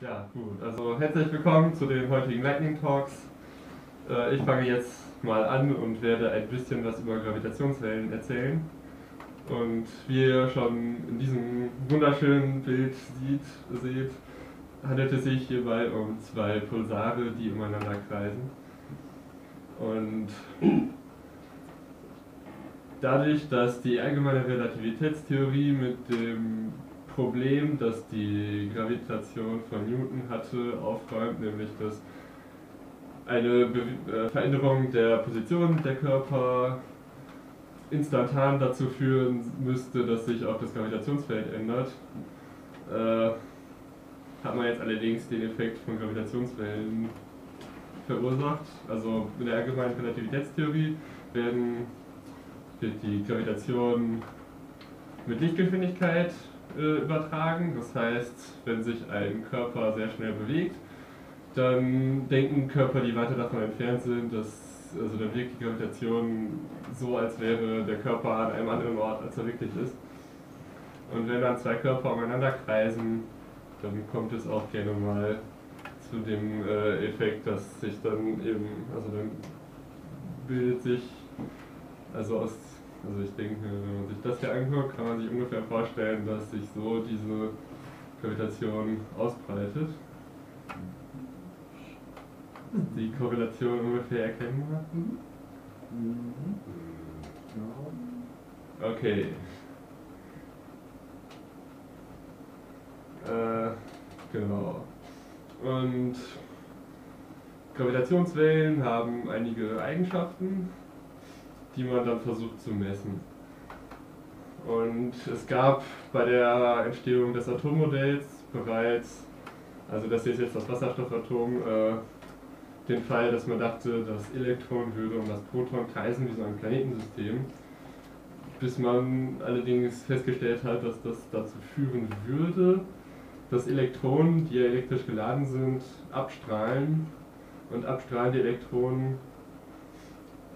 Ja, gut. Also herzlich willkommen zu den heutigen Lightning Talks. Äh, ich fange jetzt mal an und werde ein bisschen was über Gravitationswellen erzählen. Und wie ihr schon in diesem wunderschönen Bild sieht, seht, handelt es sich hierbei um zwei Pulsare, die umeinander kreisen. Und dadurch, dass die allgemeine Relativitätstheorie mit dem Problem, das die Gravitation von Newton hatte, aufräumt, nämlich dass eine Be äh, Veränderung der Position der Körper instantan dazu führen müsste, dass sich auch das Gravitationsfeld ändert. Äh, hat man jetzt allerdings den Effekt von Gravitationswellen verursacht. Also in der allgemeinen Relativitätstheorie werden, wird die Gravitation mit Lichtgeschwindigkeit äh, übertragen. Das heißt, wenn sich ein Körper sehr schnell bewegt, dann denken Körper, die weiter davon entfernt sind, dass also dann wirkt die Gravitation so, als wäre der Körper an einem anderen Ort, als er wirklich ist. Und wenn dann zwei Körper umeinander kreisen, dann kommt es auch gerne mal zu dem äh, Effekt, dass sich dann eben, also dann bildet sich, also aus also ich denke, wenn man sich das hier anguckt, kann man sich ungefähr vorstellen, dass sich so diese Gravitation ausbreitet. Die Korrelation ungefähr erkennbar? Okay. Äh, genau. Und Gravitationswellen haben einige Eigenschaften, die man dann versucht zu messen. Und es gab bei der Entstehung des Atommodells bereits, also das hier ist jetzt das Wasserstoffatom, äh, den Fall, dass man dachte, das Elektron würde um das Proton kreisen wie so ein Planetensystem, bis man allerdings festgestellt hat, dass das dazu führen würde, dass Elektronen, die ja elektrisch geladen sind, abstrahlen und abstrahlende Elektronen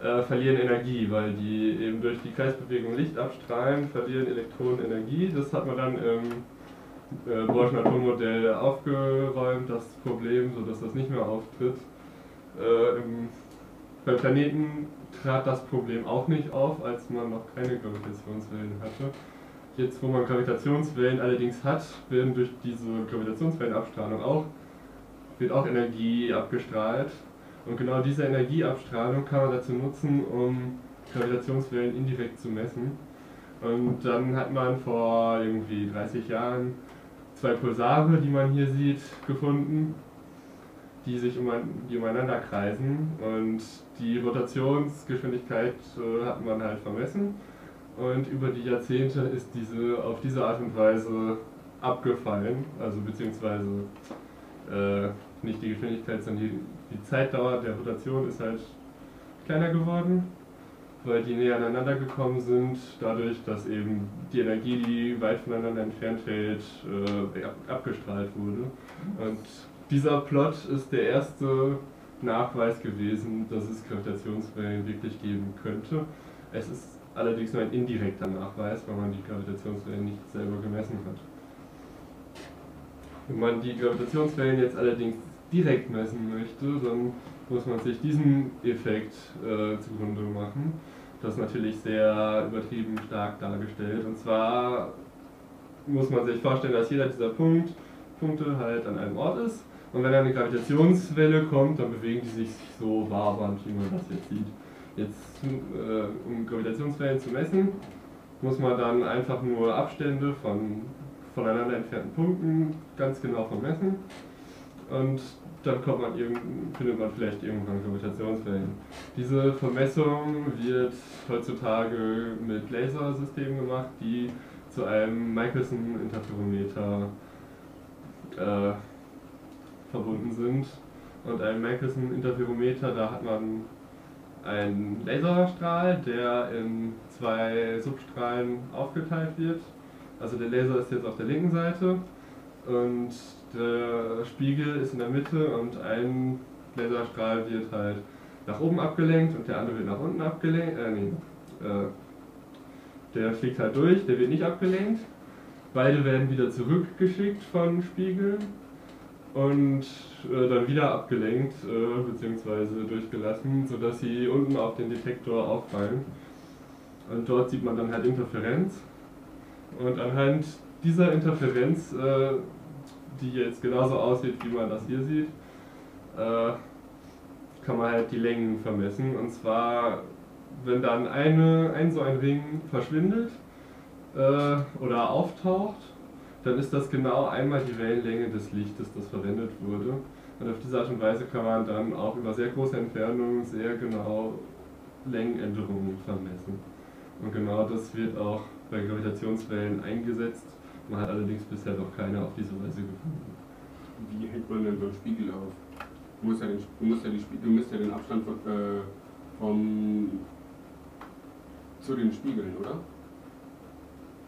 äh, verlieren Energie, weil die eben durch die Kreisbewegung Licht abstrahlen, verlieren Elektronen Energie. Das hat man dann im äh, Bohrschen Atommodell aufgeräumt, das Problem, sodass das nicht mehr auftritt. Äh, im, bei Planeten trat das Problem auch nicht auf, als man noch keine Gravitationswellen hatte. Jetzt, wo man Gravitationswellen allerdings hat, werden durch diese Gravitationswellenabstrahlung auch, wird auch Energie abgestrahlt und genau diese Energieabstrahlung kann man dazu nutzen, um Gravitationswellen indirekt zu messen. Und dann hat man vor irgendwie 30 Jahren zwei Pulsare, die man hier sieht, gefunden, die sich um, die umeinander kreisen. Und die Rotationsgeschwindigkeit äh, hat man halt vermessen. Und über die Jahrzehnte ist diese auf diese Art und Weise abgefallen, also beziehungsweise äh, nicht die Geschwindigkeit, sondern die, die Zeitdauer der Rotation ist halt kleiner geworden, weil die näher aneinander gekommen sind, dadurch, dass eben die Energie, die weit voneinander entfernt hält, äh, abgestrahlt wurde. Und dieser Plot ist der erste Nachweis gewesen, dass es Gravitationswellen wirklich geben könnte. Es ist allerdings nur ein indirekter Nachweis, weil man die Gravitationswellen nicht selber gemessen hat. Wenn man die Gravitationswellen jetzt allerdings direkt messen möchte, dann muss man sich diesen Effekt äh, zugrunde machen. Das ist natürlich sehr übertrieben stark dargestellt. Und zwar muss man sich vorstellen, dass jeder dieser Punkt, Punkte halt an einem Ort ist. Und wenn eine Gravitationswelle kommt, dann bewegen die sich so wabernd, wie man das jetzt sieht. Jetzt, äh, um Gravitationswellen zu messen, muss man dann einfach nur Abstände von voneinander entfernten Punkten ganz genau vermessen. Und dann kommt man findet man vielleicht irgendwann Gravitationswellen. Diese Vermessung wird heutzutage mit Lasersystemen gemacht, die zu einem Michelson-Interferometer äh, verbunden sind. Und ein Michelson-Interferometer, da hat man einen Laserstrahl, der in zwei Substrahlen aufgeteilt wird. Also der Laser ist jetzt auf der linken Seite und der Spiegel ist in der Mitte und ein Laserstrahl wird halt nach oben abgelenkt und der andere wird nach unten abgelenkt. Äh, nee, äh, der fliegt halt durch, der wird nicht abgelenkt. Beide werden wieder zurückgeschickt von Spiegeln und äh, dann wieder abgelenkt äh, bzw. durchgelassen, sodass sie unten auf den Detektor auffallen. Und dort sieht man dann halt Interferenz. Und anhand dieser Interferenz, äh, die jetzt genauso aussieht, wie man das hier sieht, äh, kann man halt die Längen vermessen. Und zwar, wenn dann eine, ein so ein Ring verschwindet äh, oder auftaucht, dann ist das genau einmal die Wellenlänge des Lichtes, das verwendet wurde. Und auf diese Art und Weise kann man dann auch über sehr große Entfernungen sehr genau Längenänderungen vermessen. Und genau das wird auch bei Gravitationswellen eingesetzt. Man hat allerdings bisher noch keine auf diese Weise gefunden. Wie hängt man denn so einen Spiegel auf? Du musst ja den, du musst ja die, du musst ja den Abstand von, äh, vom, zu den Spiegeln, oder?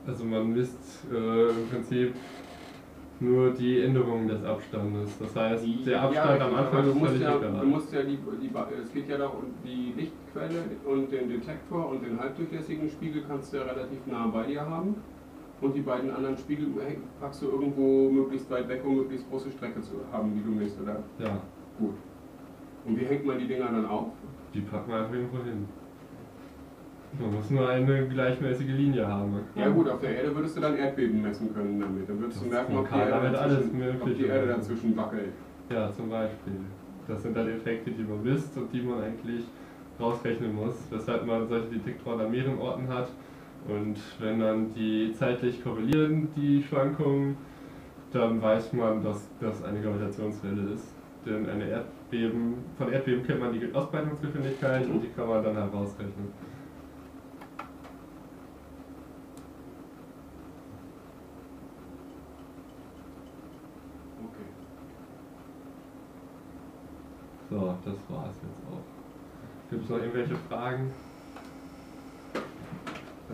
Also man misst äh, im Prinzip nur die Änderungen des Abstandes. Das heißt, Die- der Abstand ja, am Anfang ist völlig ja, egal. Du musst ja die, die, es geht ja darum, die Lichtquelle und den Detektor und den halbdurchlässigen Spiegel kannst du ja relativ nah bei dir haben. Und die beiden anderen Spiegel packst du irgendwo möglichst weit weg, um möglichst große Strecke zu haben, die du misst, oder? Ja, Gut. Und wie hängt man die Dinger dann auf? die packen wir einfach irgendwo hin. Man muss nur eine gleichmäßige Linie haben. Ja gut, auf der Erde würdest du dann Erdbeben messen können damit. Dann würdest du Das- merken, man ob die, Erde dazwischen, ob die Erde dazwischen wackelt. Ja, zum Beispiel. Das sind dann Effekte, die man misst und die man eigentlich rausrechnen muss, weshalb man solche Detektoren an mehreren Orten hat. Und wenn dann die zeitlich korrelieren, die Schwankungen, dann weiß man, dass das eine Gravitationswelle ist. Denn eine Erdbeben, von Erdbeben kennt man die Ausbreitungsgeschwindigkeit und die kann man dann herausrechnen. Okay. So, das war's jetzt auch. Gibt es noch irgendwelche Fragen?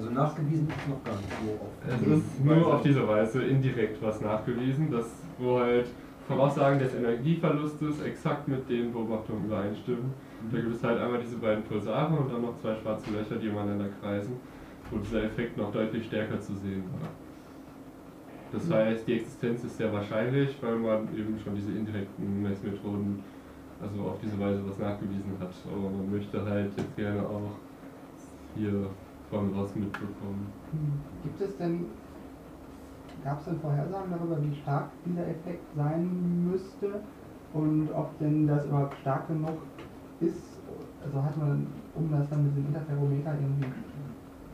Also nachgewiesen ist noch gar nicht so oft. Es ist nur auf diese Weise indirekt was nachgewiesen, dass wo halt Voraussagen des Energieverlustes exakt mit den Beobachtungen übereinstimmen. Da gibt es halt einmal diese beiden Pulsare und dann noch zwei schwarze Löcher, die umeinander kreisen, wo dieser Effekt noch deutlich stärker zu sehen war. Das heißt, die Existenz ist sehr wahrscheinlich, weil man eben schon diese indirekten Messmethoden, also auf diese Weise was nachgewiesen hat. Aber man möchte halt jetzt gerne auch hier von was mitbekommen. Gibt es denn, gab es denn Vorhersagen darüber, wie stark dieser Effekt sein müsste und ob denn das überhaupt stark genug ist? Also hat man, um das dann mit dem Interferometer irgendwie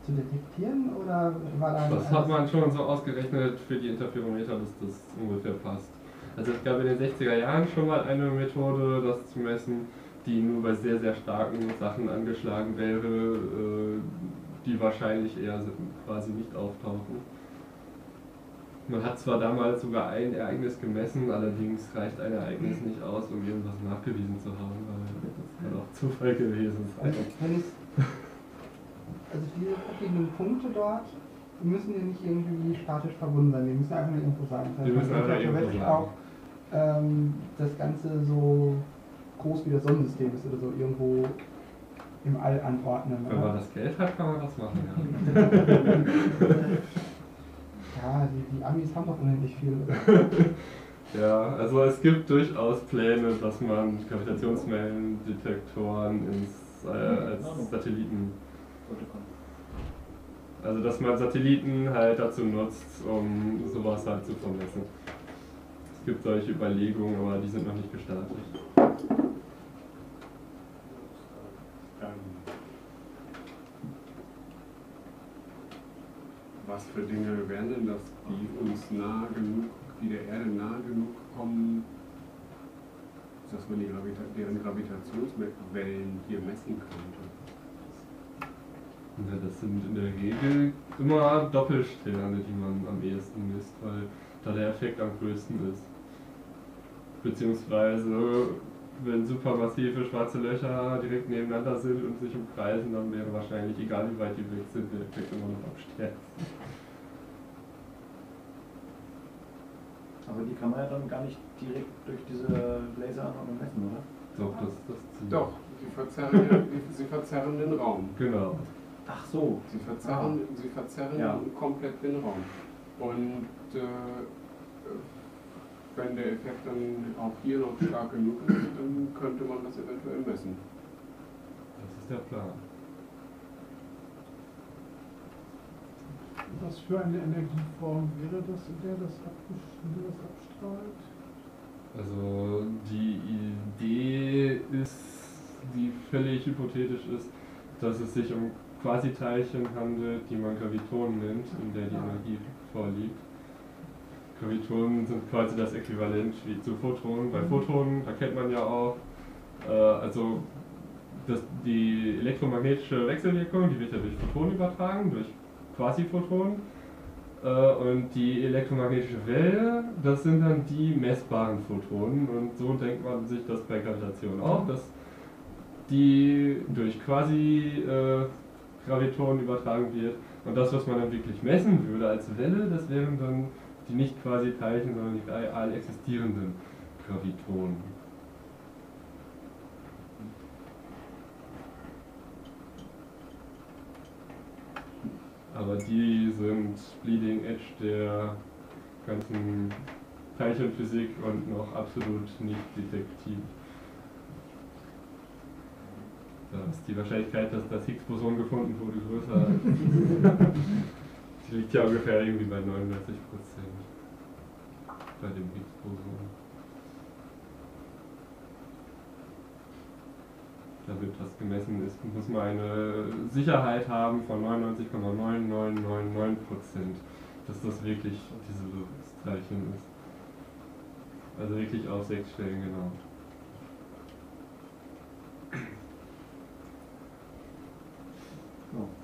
zu detektieren oder war da Das hat man schon so ausgerechnet für die Interferometer, dass das ungefähr passt. Also es gab in den 60er Jahren schon mal eine Methode, das zu messen, die nur bei sehr, sehr starken Sachen angeschlagen wäre, äh, die wahrscheinlich eher quasi nicht auftauchen. Man hat zwar damals sogar ein Ereignis gemessen, allerdings reicht ein Ereignis nicht aus, um irgendwas nachgewiesen zu haben, weil das kann auch Zufall gewesen sein. Also, also diese verschiedenen Punkte dort müssen ja nicht irgendwie statisch verbunden sein, die müssen einfach nur irgendwo sein. Das Die müssen man könnte theoretisch auch ähm, das Ganze so groß wie das Sonnensystem ist oder so irgendwo im All anordnen. Wenn man das Geld hat, kann man das machen. Ja. Ja, die, die Amis haben doch unendlich viel. Ja, also es gibt durchaus Pläne, dass man Gravitationswellendetektoren ins, äh, als Satelliten, also dass man Satelliten halt dazu nutzt, um sowas halt zu vermessen. Es gibt solche Überlegungen, aber die sind noch nicht gestartet. Was für Dinge wären denn das, die uns nah genug, die der Erde nah genug kommen, dass man die Gravita deren Gravitationswellen hier messen könnte? Ja, das sind in der Regel immer Doppelsterne, die man am ehesten misst, weil da der Effekt am größten ist. Beziehungsweise, wenn supermassive schwarze Löcher direkt nebeneinander sind und sich umkreisen, dann wäre wahrscheinlich, egal wie weit die weg sind, der Effekt immer noch am stärksten. Aber die kann man ja dann gar nicht direkt durch diese Laseranordnung messen, oder? Doch, das ist das. Doch, sie verzerren, den- sie verzerren den Raum. Genau. Ach so. Sie verzerren, sie verzerren Ja. komplett den Raum. Und äh, wenn der Effekt dann auch hier noch stark genug ist, dann könnte man das eventuell messen. Das ist der Plan. Was für eine Energieform wäre das, in der das, abstrahlt? Also die Idee ist, die völlig hypothetisch ist, dass es sich um Quasiteilchen handelt, die man Gravitonen nennt, in der die Energie vorliegt. Gravitonen sind quasi das Äquivalent wie zu Photonen. Bei Photonen, da kennt man ja auch, äh, also das, die elektromagnetische Wechselwirkung, die wird ja durch Photonen übertragen, durch Quasiphotonen. Äh, und die elektromagnetische Welle, das sind dann die messbaren Photonen. Und so denkt man sich das bei Gravitation auch, dass die durch quasi äh, übertragen wird. Und das, was man dann wirklich messen würde als Welle, das wären dann die nicht quasi Teilchen, sondern die real existierenden Gravitonen. Aber die sind Bleeding Edge der ganzen Teilchenphysik und noch absolut nicht detektiv. Da ist die Wahrscheinlichkeit, dass das Higgs-Boson gefunden wurde, größer. Die liegt ja ungefähr irgendwie bei 99 Prozent. Bei dem Higgs-Boson. damit das gemessen ist, muss man eine Sicherheit haben von 99,9999 Prozent, dass das wirklich dieses Teilchen ist. Also wirklich auf sechs Stellen genau. Oh.